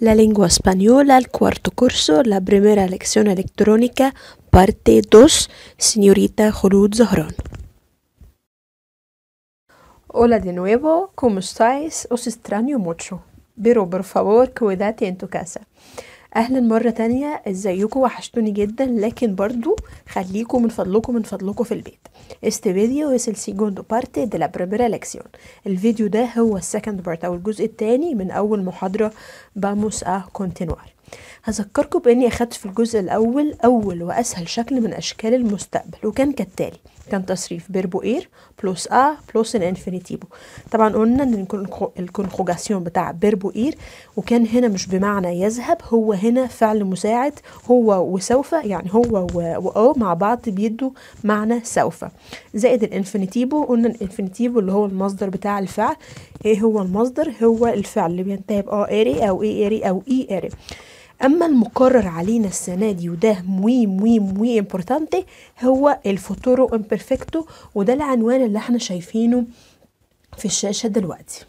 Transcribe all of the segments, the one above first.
La lengua española, el cuarto curso, la primera lección electrónica, parte 2, señorita Jorud Zahran. Hola de nuevo, ¿cómo estáis? Os extraño mucho. Pero por favor cuídate en tu casa. أهلا مرة تانية إزيكم؟ وحشتوني جدا. لكن برضو خليكم من فضلكم من فضلكم في البيت. Este video es el segundo parte de الفيديو ده هو ال second part أو الجزء التاني من أول محاضرة. Vamos a continuar. هذكركم باني اخدت في الجزء الأول أول وأسهل شكل من أشكال المستقبل وكان كالتالي. كان تصريف verbo ir plus a plus ال infinitivo طبعا قلنا إن ال conjugación بتاع verbo ir وكان هنا مش بمعنى يذهب هو هنا فعل مساعد هو وسوف يعني هو و a مع بعض بيدوا معنى سوف. زائد ال infinitivo قلنا ال infinitivo اللي هو المصدر بتاع الفعل. إيه هو المصدر؟ هو الفعل اللي بينتهي ب a ere أو e ere أو i ere أما المقرر علينا السنة دي وده muy muy muy importante هو ال futuro imperfecto وده العنوان اللي إحنا شايفينه في الشاشة دلوقتي.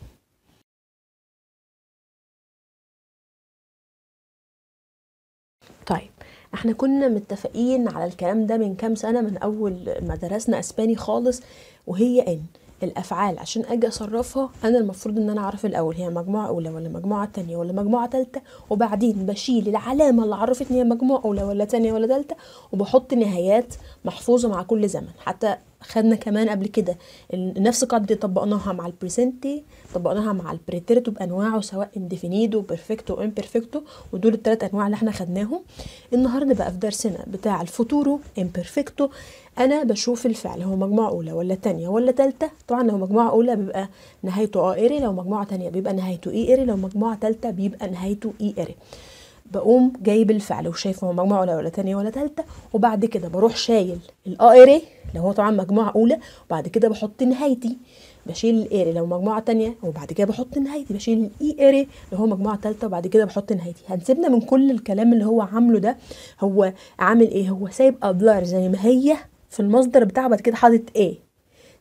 طيب إحنا كنا متفقين على الكلام ده من كام سنة من أول ما درسنا أسباني خالص وهي إن. الأفعال عشان أجي أصرفها أنا المفروض إن أنا أعرف الأول هي مجموعة أولى ولا مجموعة تانية ولا مجموعة تالتة وبعدين بشيل العلامة اللي عرفتني هي مجموعة أولى ولا تانية ولا تالتة وبحط نهايات محفوظة مع كل زمن. حتى خدنا كمان قبل كده نفس القاعده دي طبقناها مع ال presente طبقناها مع ال pretérito بانواعه سواء indefinido perfecto imperfecto ودول الثلاث أنواع اللي إحنا خدناهم. النهارده بقى في درسنا بتاع ال futuro imperfecto أنا بشوف الفعل هو مجموعة أولى ولا تانية ولا تالتة؟ طبعا لو مجموعة أولى بيبقى نهايته a ere لو مجموعة تانية بيبقى نهايته e ere لو مجموعة تالتة بيبقى نهايته i ere. بقوم جايب الفعل وشايف هو مجموعة اولى ولا تانية ولا تالتة وبعد كده بروح شايل ال a ere لو هو طبعا مجموعة أولى وبعد كده بحط نهايتي بشيل ال e ere لو مجموعة تانية وبعد كده بحط نهايتي بشيل ال i ere لو هو مجموعة تالتة وبعد كده بحط نهايتي. هنسيبنا من كل الكلام اللي هو عامله ده هو عامل إيه؟ هو سايب hablar زي ما هي في المصدر بتاعه بعد كده حاطط إيه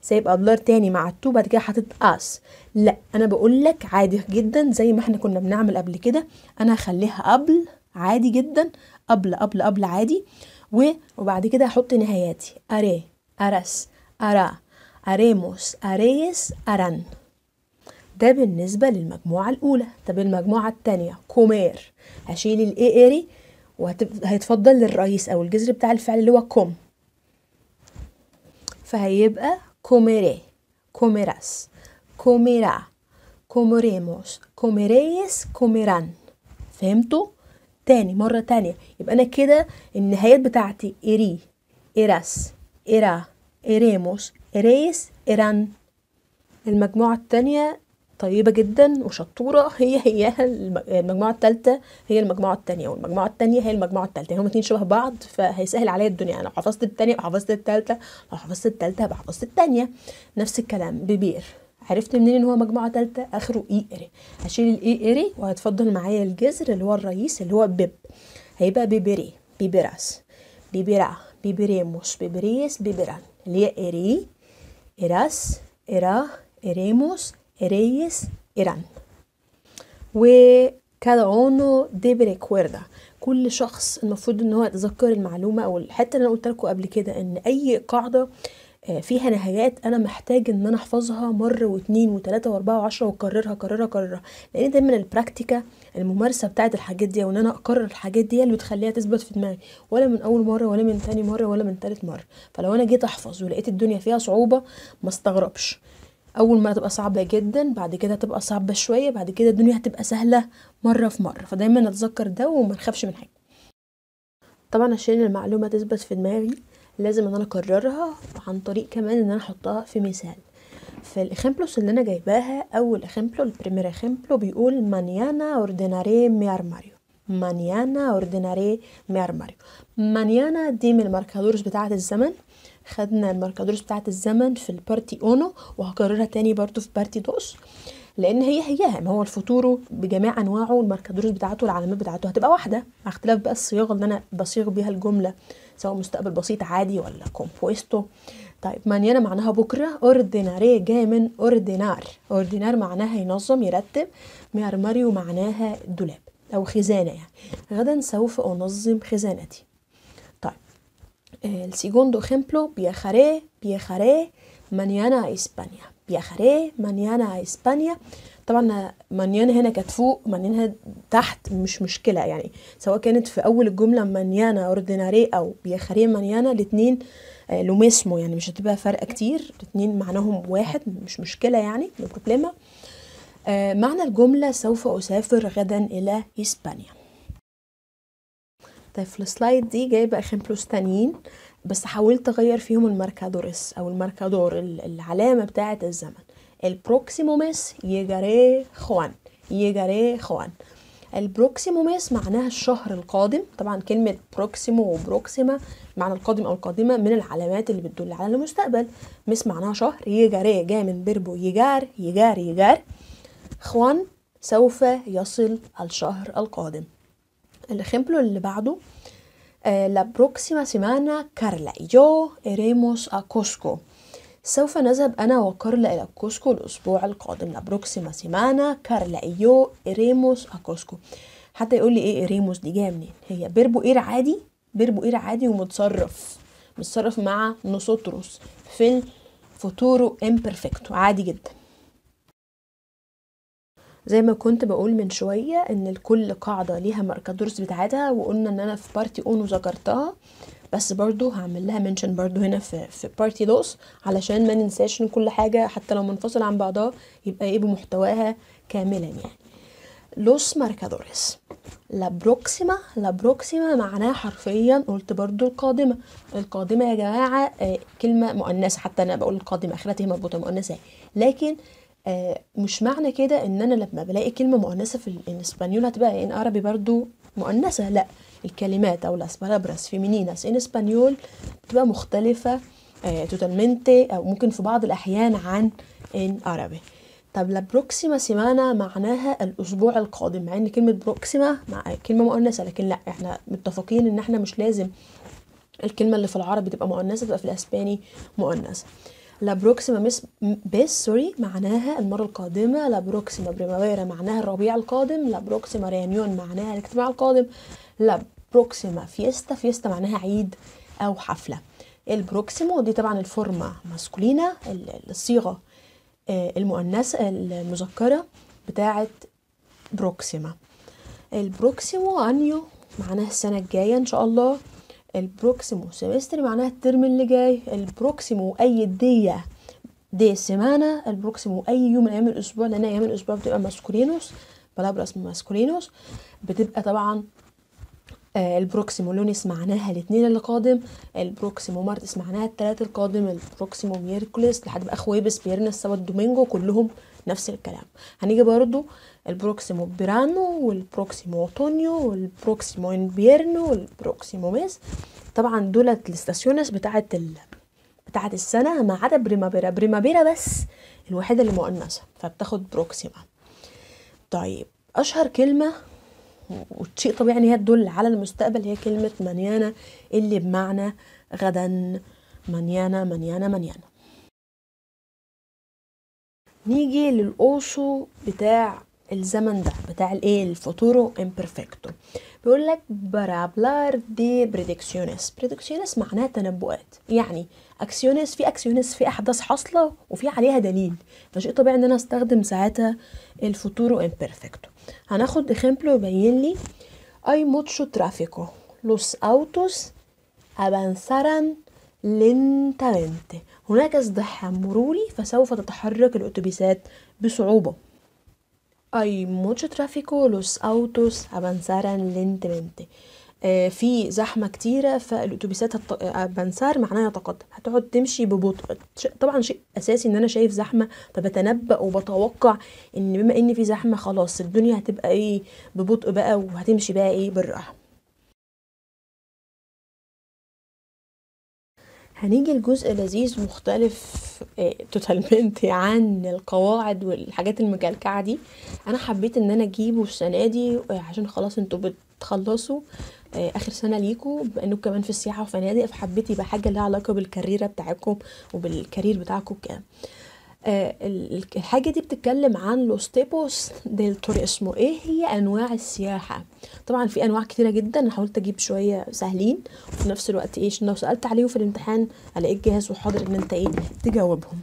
سايب hablar تاني مع ال tú بعد كده حاطط ás لا أنا بقول لك عادي جدا زي ما إحنا كنا بنعمل قبل كده. أنا هخليها habl عادي جدا habl habl habl عادي. وبعد كده هحط نهاياتي. aré arás ará aremos aréis arán. ده بالنسبة للمجموعة الأولى. طب المجموعة الثانية comer. هشيل ال e ere وهيتفضل ال raíz أو الجذر بتاع الفعل اللي هو com. فهيبقى comeré comerás comerá comeremos comeréis comerán فهمتوا تاني مرة تانية يبقى أنا كده النهايات بتاعتي eré erás erá eremos eréis erán المجموعة التانية طيبة جدا وشطورة. هي هي المجموعة التالتة هي المجموعة التانية والمجموعة التانية هي المجموعة التالتة. هما اتنين شبه بعض فهيسهل عليا الدنيا. لو حفظت التانية حفظت التالتة لو حفظت التالتة حفظت التانية. نفس الكلام vivir. عرفت منين إن هو مجموعة تالتة؟ آخره i ere هشيل ال i ere وهيتفضل معايا الجذر اللي هو الرئيس اللي هو viv. هيبقى viviré vivirás vivirá viviremos viviréis vivirán اللي هي iré irás irá iremos iréis irán cada uno debe recuerda كل شخص المفروض ان هو يتذكر المعلومه أو الحته اللي أنا قلت لكم قبل كده ان اي قاعدة فيها نهايات أنا محتاج ان أنا احفظها مره واثنين وثلاثه واربعه وعشره واكررها اكررها اكررها لأن دايما ال práctica الممارسه بتاعت الحاجات دي وان أنا اكرر الحاجات دي اللي بتخليها تثبت في دماغي ولا من اول مره ولا من تاني مره ولا من تالت مره فلو أنا جيت احفظ ولقيت الدنيا فيها صعوبه ما استغربش أول ما تبقى صعبة جدا بعد كده تبقى صعبة شوية بعد كده الدنيا هتبقى سهلة مرة في مرة. فدايما نتذكر ده وما نخافش من حاجة. طبعا عشان المعلومة تثبت في دماغي لازم إن أنا أكررها عن طريق كمان إن أنا أحطها في مثال. فال ejemplos اللي أنا جايباها أول ejemplo el primer ejemplo بيقول mañana ordenaré mi armario mañana ordenaré mi armario mañana دي من ال marcadores بتاعة الزمن. خدنا ال marcadores بتاعه الزمن في ال parte uno وهكررها تاني برضو في parte dos لأن هي هياها ما هو ال futuro بجميع أنواعه وال marcadores بتاعته والعلامات بتاعته هتبقى واحدة مع اختلاف بقى الصياغة اللي أنا بصيغ بيها الجملة سواء مستقبل بسيط عادي ولا compuesto طيب mañana معناها بكرة ordenaré جاي من ordenar ordenar معناها ينظم يرتب mi armario معناها دولاب أو خزانة يعني. غدا سوف أنظم خزانتي. El segundo ejemplo viajaré viajaré mañana a España. Viajaré mañana a España. طبعا mañana هنا كانت فوق mañana تحت مش مشكلة يعني. سواء كانت في أول الجملة mañana ordenaré أو viajaré mañana الاتنين آه، lo mismo يعني مش هتبقى فرق كتير. الاتنين معناهم واحد مش مشكلة يعني no problema آه، معنى الجملة سوف أسافر غدا إلى إسبانيا. طيب في ال slide دي جايبة ejemplos تانيين بس حاولت أغير فيهم ال marcadores أو ال marcador ال- العلامة بتاعة الزمن. El próximo mes llegará Juan llegará Juan. El próximo mes معناها الشهر القادم. طبعا كلمة próximo و próxima معنى القادم أو القادمة من العلامات اللي بتدل على المستقبل. mes معناها شهر يجاري جاي من verbo llegar llegar llegar. خوان سوف يصل الشهر القادم. ال ejemplo اللي بعده آه، La próxima semana Carla y yo iremos a Cusco سوف نذهب أنا وكارلا إلى كوسكو الأسبوع القادم. Próxima semana Carla y yo iremos a Cusco حتى يقول لي إيه iremos دي جاية منين؟ هي verbo ir عادي verbo ir عادي ومتصرف. متصرف مع nosotros في ال futuro imperfecto عادي جدا. زي ما كنت بقول من شوية إن لكل قاعدة ليها marcadores بتاعتها وقلنا إن أنا في parte uno ذكرتها بس برضو هعمل لها mention برضو هنا في في parte dos علشان ما ننساش إن كل حاجة حتى لو منفصلة عن بعضها يبقى إيه بمحتواها كاملا يعني. los marcadores la próxima la próxima حرفيا قلت برضو القادمة. القادمة يا جماعة آه، كلمة مؤنثة حتى أنا بقول القادمة آخرتها مربوطة مؤنثة لكن آه، مش معنى كده إن أنا لما بلاقي كلمة مؤنثة في ال español هتبقى إن عربي برضو مؤنثة لأ الكلمات أو las palabras femeninas en español بتبقى مختلفة totalmente أو ممكن في بعض الأحيان عن إن عربي. طب la próxima semana معناها الأسبوع القادم مع إن كلمة próxima مع كلمة مؤنثة لكن لأ إحنا متفقين إن إحنا مش لازم الكلمة اللي في العربي تبقى مؤنثة تبقى في الأسباني مؤنثة. la vez sorry معناها المرة القادمة la próxima primavera معناها الربيع القادم la próxima reunión معناها الاجتماع القادم la próxima fiesta fiesta معناها عيد أو حفلة. El próximo دي طبعا ال forma masculina ال- الصيغة آه، المؤنثة المذكرة بتاعت próxima. El próximo año معناها السنة الجاية إن شاء الله. El próximo semestre معناها الترم اللي جاي. El próximo أي día de semana el próximo أي يوم من أيام الأسبوع لأن أيام الأسبوع بتبقى masculinos palabras masculinos. بتبقى طبعا آه، el próximo lunes معناها الاثنين اللي قادم el próximo martes معناها الثلاث القادم. El próximo miércoles لحد بقى jueves viernes سبت domingo كلهم نفس الكلام. هنيجي برضو el próximo verano و el próximo otoño و el próximo invierno و el próximo mes. طبعا دولت ال estaciones بتاعت ال... بتاعت السنة ما عدا primavera. primavera بس الوحيدة اللي مؤنثة فبتاخد próxima. طيب أشهر كلمة وشيء طبيعي إن هي تدل على المستقبل هي كلمة mañana اللي بمعنى غدا. mañana mañana mañana. نيجي لل uso بتاع الزمن ده بتاع الايه؟ ال futuro imperfecto بيقول لك para hablar de predicciones predicciones معناها تنبؤات. يعني acciones في acciones في أحداث حاصلة وفي عليها دليل. فشيء طبيعي إن أنا أستخدم ساعتها ال futuro imperfecto هناخد ejemplo يبين لي. Hay mucho tráfico. Los autos avanzarán lentamente هناك ازدحام مروري فسوف تتحرك الأتوبيسات بصعوبة. Hay mucho tráfico los autos avanzarán lentamente. آه، في زحمة كتيرة فالأتوبيسات هت... افانسار معناها يتقدم هتقعد تمشي ببطء. طبعا شيء أساسي إن أنا شايف زحمة. فبتنبأ وبتوقع إن بما إن في زحمة خلاص الدنيا هتبقى إيه؟ ببطء بقى وهتمشي بقى إيه؟ بالراحة. هنيجي لجزء لذيذ مختلف توتالمنت عن القواعد والحاجات المكلكعة دي. أنا حبيت إن أنا أجيبه السنة دي آه، عشان خلاص أنتوا بتخلصوا آه، آخر سنة ليكوا بأنه كمان في السياحة وفنادق فحبيت يبقى حاجة لها علاقة بالكاريرة بتاعتكم وبالكارير بتاعكم آه ال- الحاجة دي بتتكلم عن لوس تيبوس ديل توريسمو إيه؟ هي أنواع السياحة. طبعا في أنواع كتيرة جدا أنا حاولت أجيب شوية سهلين وفي نفس الوقت عشان لو سألت عليهم في الامتحان الاقيك جاهز وحاضر إن أنت إيه تجاوبهم.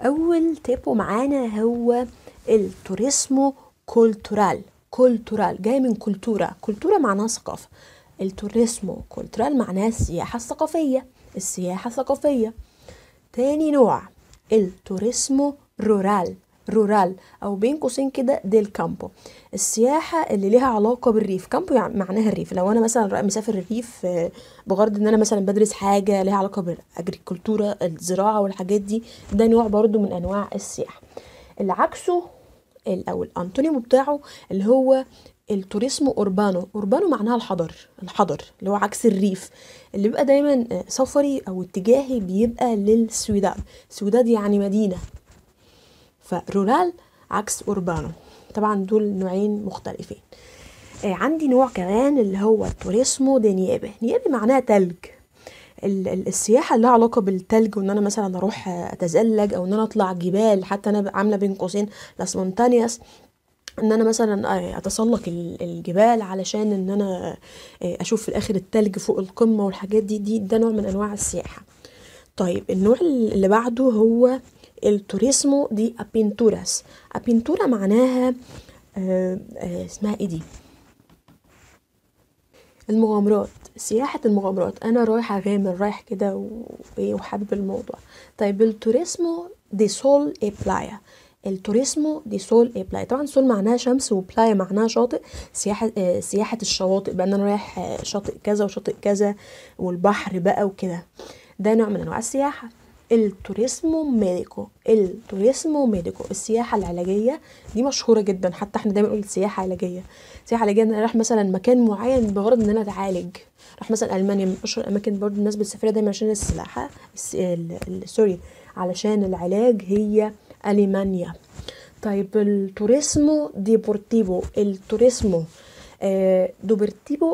أول tipo معانا هو ال turismo cultural cultural جاي من cultura. cultura معناها ثقافة. ال turismo cultural معناها السياحة الثقافية. السياحة الثقافية. تاني نوع ال turismo rural rural أو بين قوسين كده del campo. السياحة اللي ليها علاقة بالريف. campo يعني معناها الريف. لو أنا مثلا مسافر الريف آه، بغرض إن أنا مثلا بدرس حاجة ليها علاقة بال agricultura الزراعة والحاجات دي ده نوع برضو من أنواع السياحة. اللي عكسه أو ال antónimo بتاعه اللي هو ال turismo urbano. urbano معناها الحضر الحضر اللي هو عكس الريف. اللي بيبقى دايما آه، سفري أو اتجاهي بيبقى لل ciudad ciudad يعني مدينة. ف rural عكس urbano. طبعا دول نوعين مختلفين. آه، عندي نوع كمان اللي هو ال turismo de nieve. nieve معناها تلج. ال- ال- السياحة اللي لها علاقة بالتلج وإن أنا مثلا أروح آه، أتزلج أو إن أنا أطلع جبال حتى أنا عاملة بين قوسين las montañas. إن أنا مثلا آه، أتسلق ال- الجبال علشان إن أنا آه، أشوف في الآخر التلج فوق القمة والحاجات دي دي ده نوع من أنواع السياحة. طيب النوع اللي بعده هو ال turismo de aventuras aventura معناها آه، اسمها إيه دي؟ المغامرات. سياحة المغامرات. أنا رايح أغامر رايح كده وإيه وحابب الموضوع. طيب ال turismo de sol y playa ال turismo de sol y playa طبعا sol معناها شمس و playa معناها شاطئ. سياحة آه، سياحة الشواطئ بقى إن أنا رايح آه، شاطئ كذا وشاطئ كذا والبحر بقى وكده. ده نوع من أنواع السياحة. ال turismo médico. ال turismo médico. السياحة العلاجية دي مشهورة جدا. حتى إحنا دايما نقول سياحة علاجية. سياحة علاجية إن أنا رايح مثلا مكان معين بغرض إن أنا أتعالج. راح مثلا ألمانيا. من أشهر الأماكن برضو الناس بتسافرها دايما عشان السياحة الس- ال- ال- sorry. علشان العلاج هي المانيا طيب ال turismo deportivo. ال turismo آه،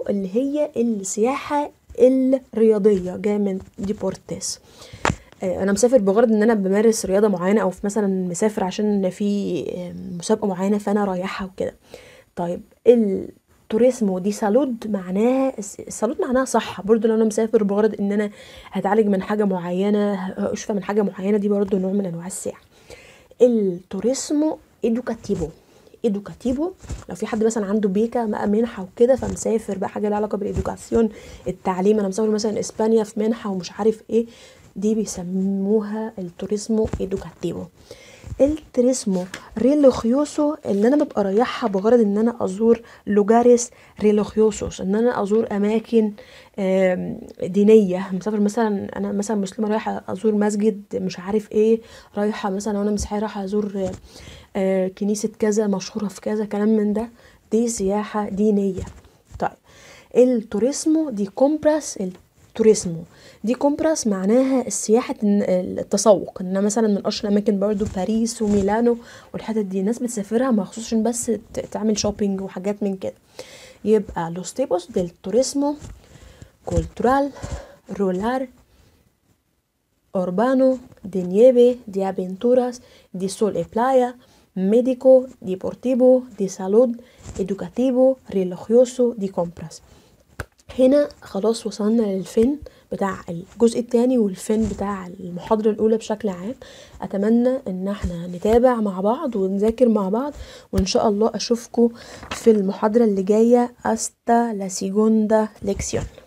اللي هي السياحة الرياضية جاية من deportes. آه، أنا مسافر بغرض إن أنا بمارس رياضة معينة أو في مثلا مسافر عشان في آه، مسابقة معينة فأنا رايحها وكده. طيب ال turismo de salud معناها ال salud معناها صحة. برضو لو أنا مسافر بغرض إن أنا هتعالج من حاجة معينة أشفى من حاجة معينة دي برضو نوع من أنواع السياحة. ال turismo educativo. educativo لو في حد مثلا عنده beca بقى منحة وكده فمسافر بقى حاجة لها علاقة بال educación التعليم. أنا مسافر مثلا إسبانيا في منحة ومش عارف إيه. دي بيسموها ال turismo educativo. ال turismo religioso اللي أنا ببقى رايحها بغرض إن أنا أزور lugares religiosos إن أنا أزور أماكن دينية. مسافر مثلا أنا مثلا مسلمة رايحة أزور مسجد مش عارف إيه رايحة مثلا وأنا مسيحية رايحة أزور آه، كنيسة كذا مشهورة في كذا كلام من ده. دي سياحة دينية. طيب ال turismo de compras ال turismo de compras معناها السياحة التسوق. إن مثلا من أشهر الأماكن برضو باريس وميلانو والحتت دي الناس بتسافرها مخصوص عشان بس تعمل shopping وحاجات من كده. يبقى los tipos del turismo cultural rural urbano de nieve de aventuras de sol y playa médico deportivo de salud educativo religioso de compras. هنا خلاص وصلنا للفن بتاع الجزء التاني والفن بتاع المحاضرة الأولى بشكل عام. أتمنى إن إحنا نتابع مع بعض ونذاكر مع بعض وإن شاء الله أشوفكم في المحاضرة اللي جاية. Hasta la segunda lección.